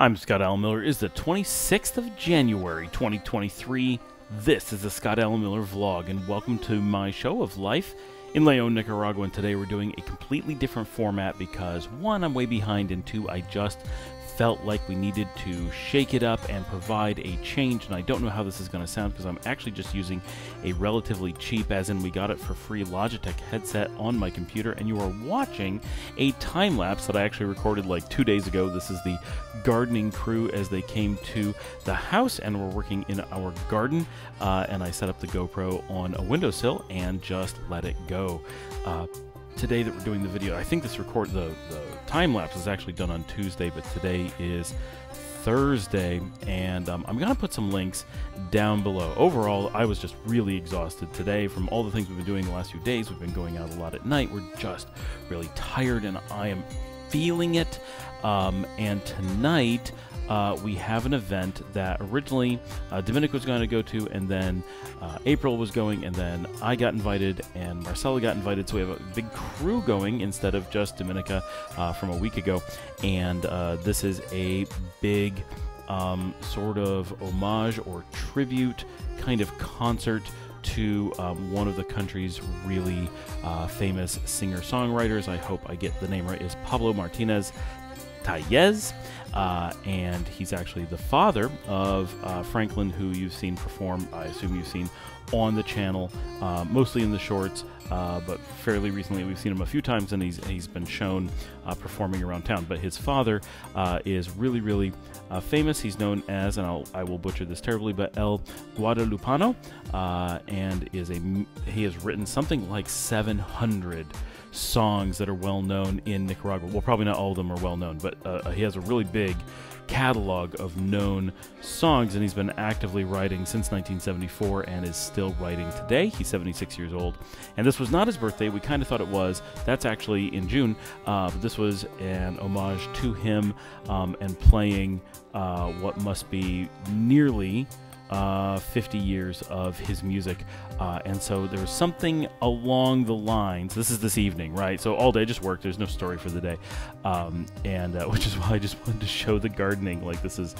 I'm Scott Alan Miller. It's the 26th of January, 2023. This is the Scott Alan Miller vlog, and welcome to my show of life in Leon, Nicaragua. And today we're doing a completely different format because one, I'm way behind, and two, I just felt like we needed to shake it up and provide a change. And I don't know how this is going to sound because I'm actually just using a relatively cheap, as in we got it for free, Logitech headset on my computer. And you are watching a time lapse that I actually recorded like two days ago. This is the gardening crew as they came to the house and were working in our garden. Uh, and I set up the GoPro on a windowsill and just let it go. Uh, today that we're doing the video. I think this record the, the time lapse is actually done on Tuesday, but today is Thursday, and um, I'm gonna put some links down below. Overall, I was just really exhausted today from all the things we've been doing the last few days. We've been going out a lot at night. We're just really tired, and I am feeling it. Um, and tonight, uh, we have an event that originally uh, Dominic was going to go to, and then uh, April was going, and then I got invited, and Marcella got invited. So we have a big crew going instead of just Dominica uh, from a week ago. And uh, this is a big um, sort of homage or tribute kind of concert to um, one of the country's really uh, famous singer songwriters. I hope I get the name right. Is Pablo Martinez Tellez. Uh, and he's actually the father of uh, Franklin, who you've seen perform. I assume you've seen on the channel, uh, mostly in the shorts, uh, but fairly recently we've seen him a few times, and he's he's been shown uh, performing around town. But his father uh, is really really famous. He's known as, and I'll, I will butcher this terribly, but El Guadalupano, and is a he has written something like 700 songs that are well known in Nicaragua. Well, probably not all of them are well known, but uh, he has a really big catalog of known songs, and he's been actively writing since 1974 and is still writing today. He's 76 years old, and this was not his birthday. We kind of thought it was. That's actually in June, uh, but this was an homage to him um, and playing uh, what must be nearly uh, 50 years of his music. Uh, and so there was something along the lines. This is this evening, right? So all day just work. There's no story for the day, um, and uh, which is why I just wanted to show the gardening. Like this is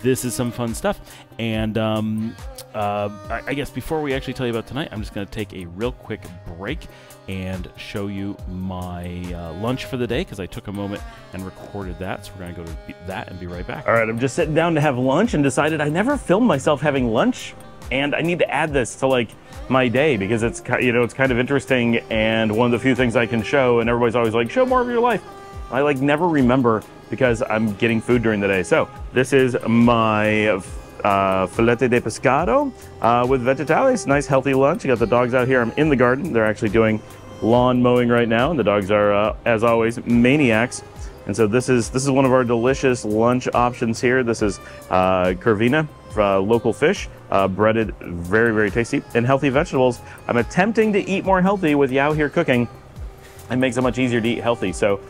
this is some fun stuff. And um, uh, I, I, guess before we actually tell you about tonight, I'm just going to take a real quick break and show you my uh, lunch for the day because I took a moment and recorded that. So we're going to go to that and be right back. All right, I'm just sitting down to have lunch and decided I never filmed myself having lunch, and I need to add this to like my day because it's you know it's kind of interesting and one of the few things I can show. And everybody's always like, show more of your life. I like never remember because I'm getting food during the day. So this is my uh, filete de pescado uh, with vegetales. Nice healthy lunch. You got the dogs out here. I'm in the garden. They're actually doing lawn mowing right now, and the dogs are, uh, as always, maniacs. And so this is this is one of our delicious lunch options here. This is uh, corvina, uh, local fish, uh, breaded, very very tasty, and healthy vegetables. I'm attempting to eat more healthy with Yao here cooking. It makes it much easier to eat healthy. So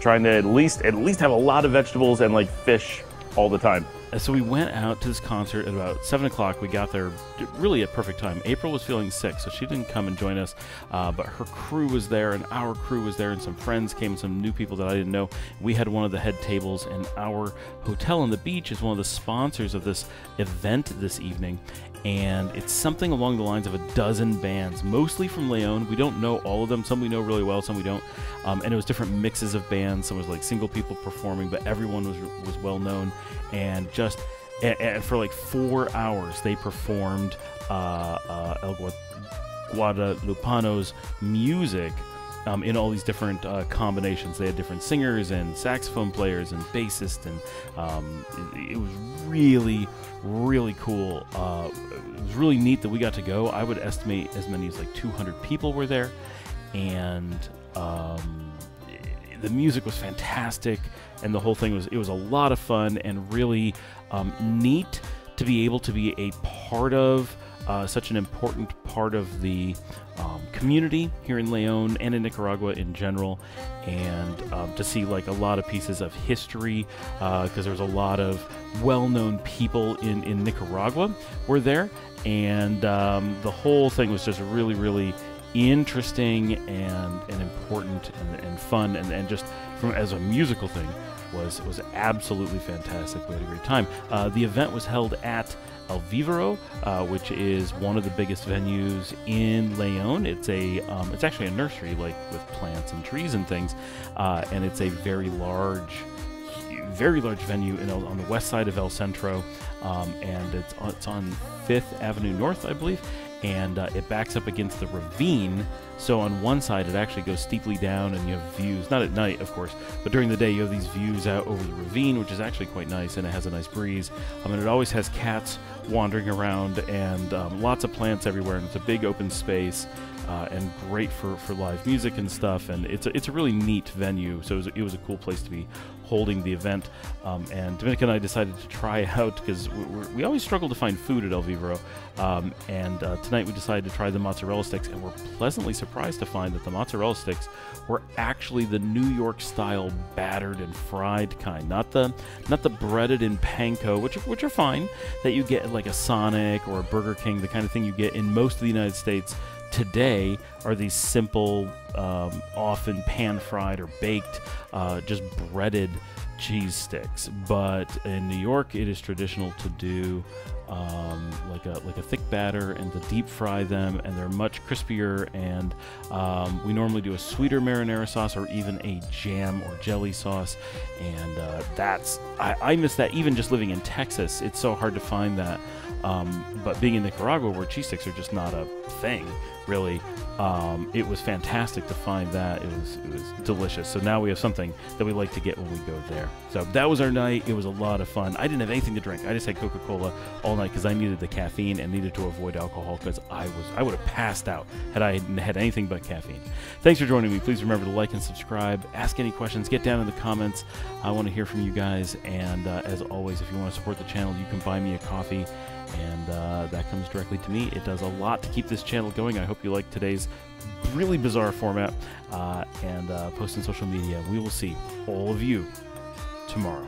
trying to at least at least have a lot of vegetables and like fish all the time. So we went out to this concert at about seven o'clock. We got there really at perfect time. April was feeling sick, so she didn't come and join us. Uh, but her crew was there, and our crew was there, and some friends came, some new people that I didn't know. We had one of the head tables, and our hotel on the beach is one of the sponsors of this event this evening and it's something along the lines of a dozen bands, mostly from Leon. We don't know all of them. Some we know really well, some we don't. Um, and it was different mixes of bands. Some was like single people performing, but everyone was was well known. And just and, and for like four hours, they performed uh, uh, El Guadalupano's music um, in all these different uh, combinations. They had different singers and saxophone players and bassists, and um, it, it, was really, really cool. Uh, it was really neat that we got to go. I would estimate as many as like 200 people were there, and um, the music was fantastic, and the whole thing was it was a lot of fun and really um, neat to be able to be a part of uh, such an important part of the um, community here in Leon and in Nicaragua in general, and um, to see like a lot of pieces of history because uh, there's a lot of well-known people in in Nicaragua were there, and um, the whole thing was just really really interesting and and important and, and fun and, and just from as a musical thing was was absolutely fantastic. We had a great time. Uh, the event was held at El Vivero, uh, which is one of the biggest venues in Leon. It's a um, it's actually a nursery, like with plants and trees and things, uh, and it's a very large, very large venue in, on the west side of El Centro, um, and it's it's on Fifth Avenue North, I believe, and uh, it backs up against the ravine. So on one side, it actually goes steeply down, and you have views. Not at night, of course, but during the day, you have these views out over the ravine, which is actually quite nice, and it has a nice breeze. I mean, it always has cats wandering around and um, lots of plants everywhere, and it's a big open space. Uh, and great for, for live music and stuff. And it's a, it's a really neat venue, so it was, it was a cool place to be holding the event. Um, and Dominica and I decided to try out because we, we, always struggle to find food at El Vivero. Um, and uh, tonight we decided to try the mozzarella sticks, and we're pleasantly surprised to find that the mozzarella sticks were actually the New York style battered and fried kind, not the not the breaded in panko, which which are fine that you get like a Sonic or a Burger King, the kind of thing you get in most of the United States today are these simple, um, often pan fried or baked, uh, just breaded cheese sticks. But in New York, it is traditional to do um, like a like a thick batter and to deep fry them, and they're much crispier. And um, we normally do a sweeter marinara sauce or even a jam or jelly sauce, and uh, that's I, I miss that. Even just living in Texas, it's so hard to find that. Um, but being in Nicaragua, where cheese sticks are just not a thing, really, um, it was fantastic to find that. It was it was delicious. So now we have something that we like to get when we go there. So that was our night. It was a lot of fun. I didn't have anything to drink. I just had Coca Cola all night because I needed the caffeine and needed to avoid alcohol because I was I would have passed out had I had anything but caffeine. Thanks for joining me. Please remember to like and subscribe. Ask any questions. Get down in the comments. I want to hear from you guys. And uh, as always, if you want to support the channel, you can buy me a coffee and uh, that comes directly to me. It does a lot to keep this channel going. I hope you like today's really bizarre format uh, and uh, post on social media. We will see all of you tomorrow.